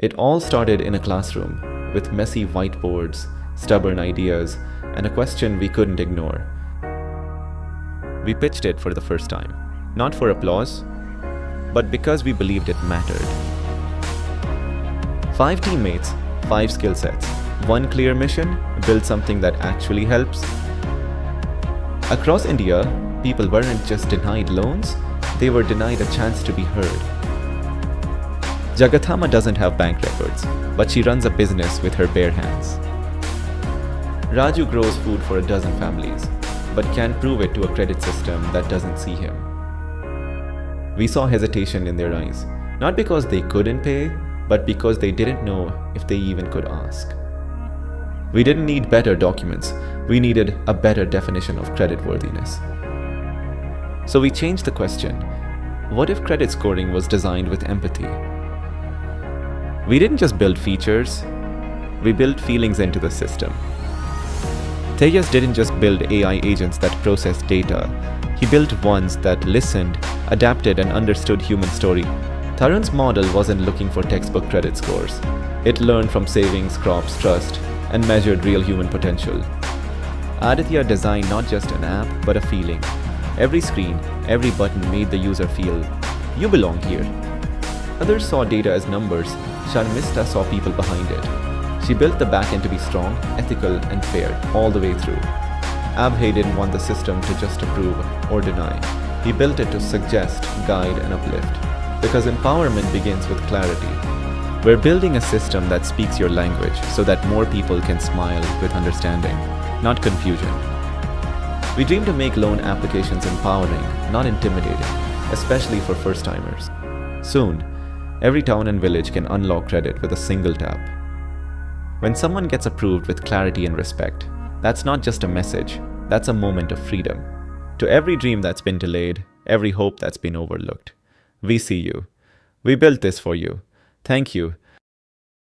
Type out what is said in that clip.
It all started in a classroom with messy whiteboards, stubborn ideas, and a question we couldn't ignore. We pitched it for the first time, not for applause, but because we believed it mattered. Five teammates, five skill sets, one clear mission, build something that actually helps. Across India, people weren't just denied loans, they were denied a chance to be heard. Jagathama doesn't have bank records, but she runs a business with her bare hands. Raju grows food for a dozen families, but can't prove it to a credit system that doesn't see him. We saw hesitation in their eyes, not because they couldn't pay, but because they didn't know if they even could ask. We didn't need better documents, we needed a better definition of creditworthiness. So we changed the question what if credit scoring was designed with empathy? We didn't just build features, we built feelings into the system. Tejas didn't just build AI agents that processed data, he built ones that listened, adapted, and understood human story. Tharun's model wasn't looking for textbook credit scores. It learned from savings, crops, trust, and measured real human potential. Aditya designed not just an app, but a feeling. Every screen, every button made the user feel, you belong here. Others saw data as numbers, Sharmistha saw people behind it. She built the backend to be strong, ethical, and fair all the way through. Abhay didn't want the system to just approve or deny. He built it to suggest, guide, and uplift. Because empowerment begins with clarity. We're building a system that speaks your language so that more people can smile with understanding, not confusion. We dream to make loan applications empowering, not intimidating, especially for first timers. Soon, every town and village can unlock credit with a single tap. When someone gets approved with clarity and respect, that's not just a message, that's a moment of freedom. To every dream that's been delayed, every hope that's been overlooked, we see you. We built this for you. Thank you,